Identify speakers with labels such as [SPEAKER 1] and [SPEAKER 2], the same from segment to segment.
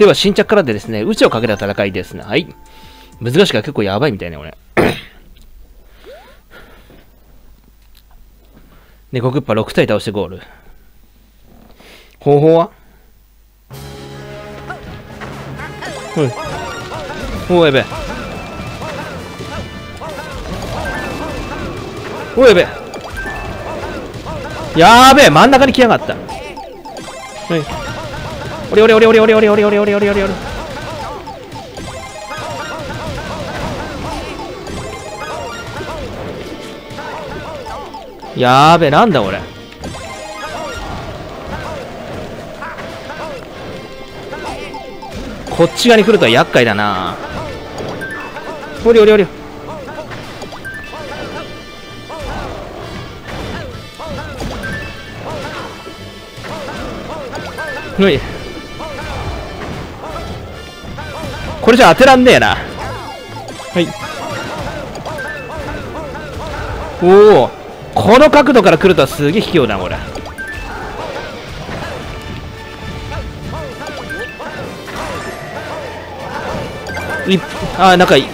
[SPEAKER 1] では、新着からでですね、宇宙をかけた戦いですね。はい。難しくは結構やばいみたいね、俺。猫クッパ6体倒してゴール。方法は？おい。おい、やべえ。おい、やべ。やべえ、真ん中に来やがった。はい。おりおりおりおりおりおりおりおりおりおりおりおり。やーべ、なんだ俺。こっち側に来るとは厄介だなおりおりおりほいこれじゃ当てらんねえな。はい。おお。この角度から来るとはすげえ卑怯だこれ。いあなんかい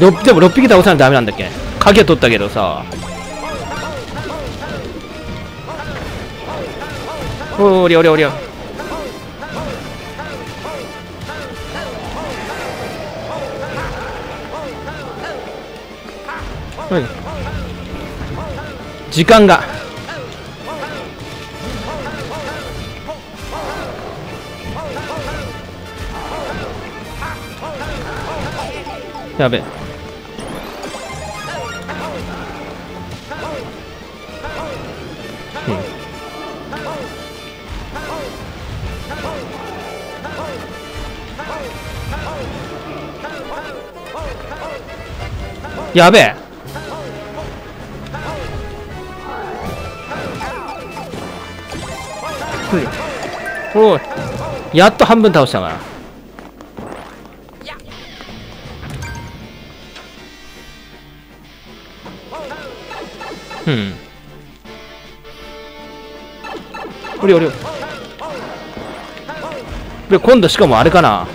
[SPEAKER 1] ろでも6匹倒さないとダメなんだっけ？影取ったけどさ。おりおりおりおはい時間が。やべ。えやべ。えおやっと半分倒したからうんおりおりおりで今度しかもあれかな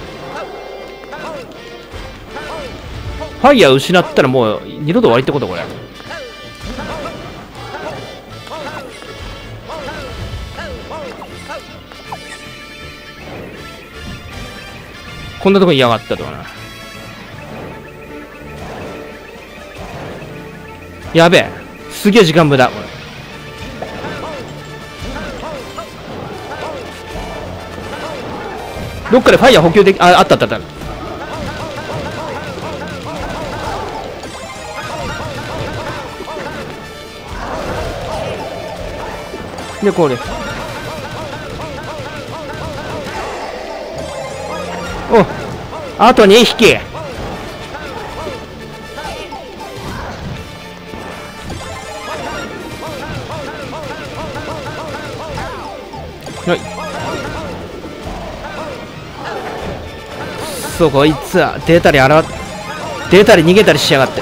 [SPEAKER 1] ファイヤー失ったらもう二度と終わりってことこれこんなとこに嫌がったとはな。やべえ。すげえ時間無駄。これどっかでファイヤー補給できああったあったあった。でこれあと2匹はい。そうこいつは出たり現出たり逃げたりしやがって。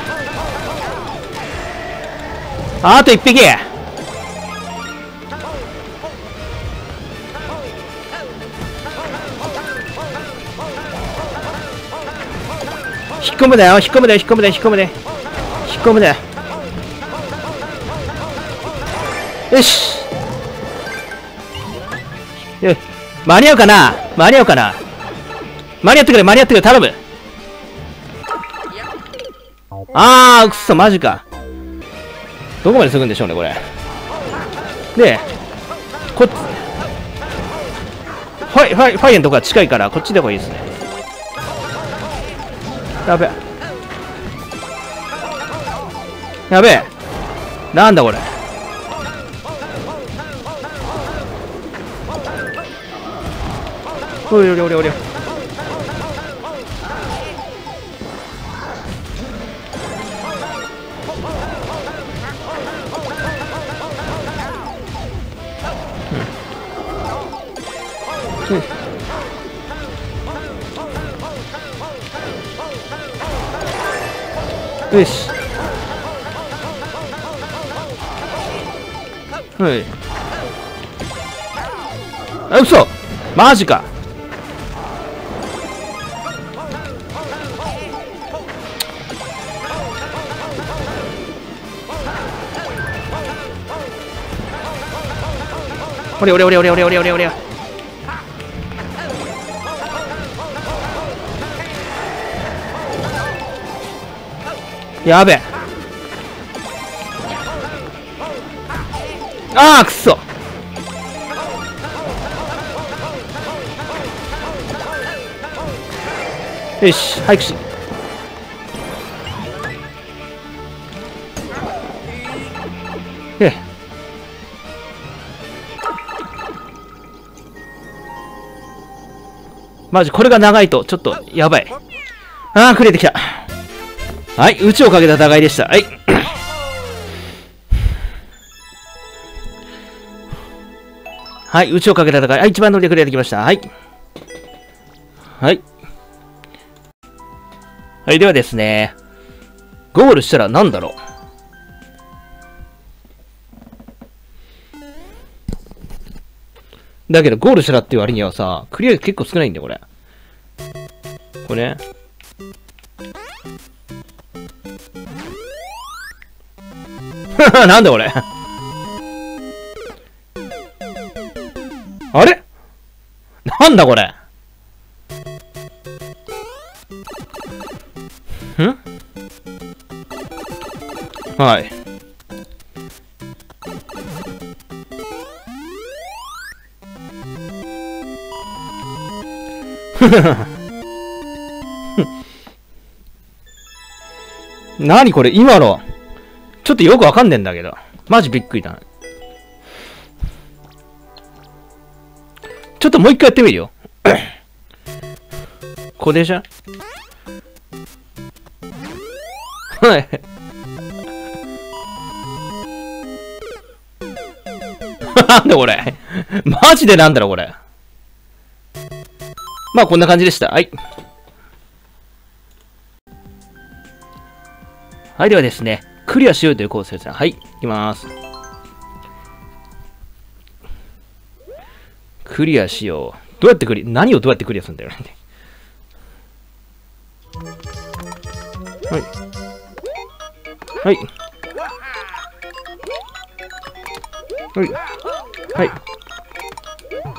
[SPEAKER 1] あと1匹。込むだよ。引っ込むだよ。引っ込むだよ。引っ込むだよ。引っ込むだよ。よし。よ間に合うかな？間に合うかな？間に合ってくれ。間に合ってくれ。頼む。あーくっそマジか。どこまですぐんでしょうねこれ。でこっち。ファイファイファイエンとか近いからこっちでもいいですね。やべ。えやべ。えなんだこれ。おりおりおりおり。よし。はい。あ嘘。マジか。おれおりおりおりおりおりおりおやべ。ああくっそ。よし早くし。ええ。マジこれが長いとちょっとやばい。ああクリアできた。はい宇宙をかけた戦いでしたはいはい、宇宙をかけた戦い。はい、一番乗りでクリアできました。はい。はい。はい、ではですね。ゴールしたら何だろうだけど、ゴールしたらっていう割にはさ、クリア結構少ないんだよ、これ。これね。なんだこれ。あれ？なんだこれ？ん？はい。何これ？今の。ちょっとよくわかんねえんだけど。マジびっくりだな。ちょっともう一回やってみるよ。ここでしょはい。なんだこれ。マジでなんだろこれ。まあこんな感じでした。はい。はい、ではですね、クリアしようというコースですね。はい、いきます。クリアしよう。どうやってクリア、何をどうやってクリアするんだよね。はい。はい。はい。はい。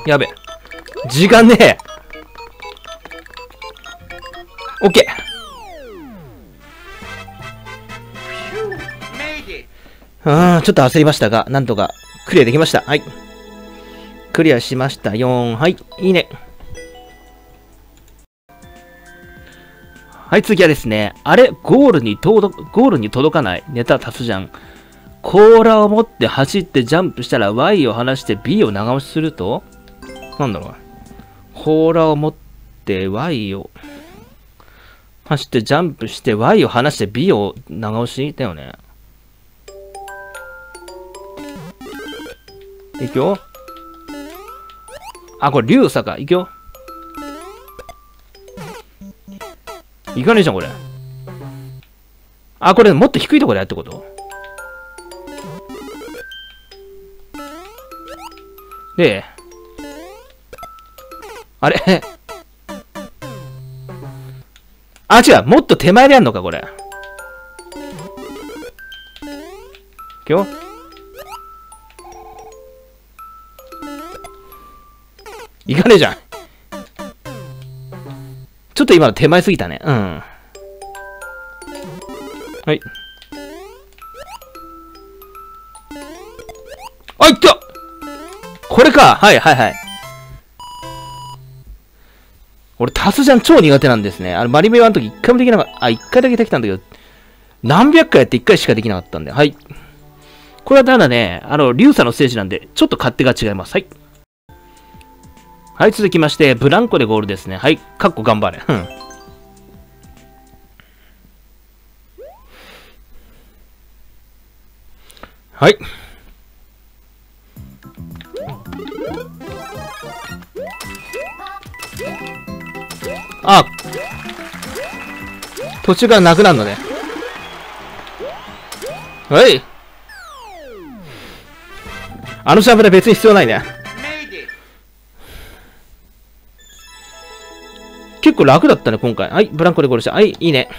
[SPEAKER 1] やべ。時間ねえ。オッケー。あー、ちょっと焦りましたが、なんとかクリアできました。はい。クリアしました。4。はい。いいね。はい、次はですね。あれ？ゴールに届、ゴールに届かない。ネタ足すじゃん。甲羅を持って走ってジャンプしたら Y を離して B を長押しすると？なんだろう。甲羅を持って Y を走ってジャンプして Y を離して B を長押しだよね。いくよ。あ、これ、竜さか。いくよ。いかねえじゃん、これ。あ、これ、もっと低いところでやってこと？で、あれ？あ、違う。もっと手前でやんのか、これ。いくよ。いかねえじゃん。ちょっと今の手前すぎたね。うん。はい。あ、いったこれかはいはいはい。俺、タスジャン超苦手なんですね。あの、マリメワの時一回もできなかった。あ、一回だけできたんだけど、何百回やって一回しかできなかったんで。はい。これはただね、あの、リュウサのステージなんで、ちょっと勝手が違います。はい。はい、続きまして、ブランコでゴールですね。はい、かっこ頑張れ。うん。はい。あ途中からなくなるのね。はい。あのシャブで別に必要ないね。結構楽だったね、今回。はい、ブランコでゴールした。はい、いいね。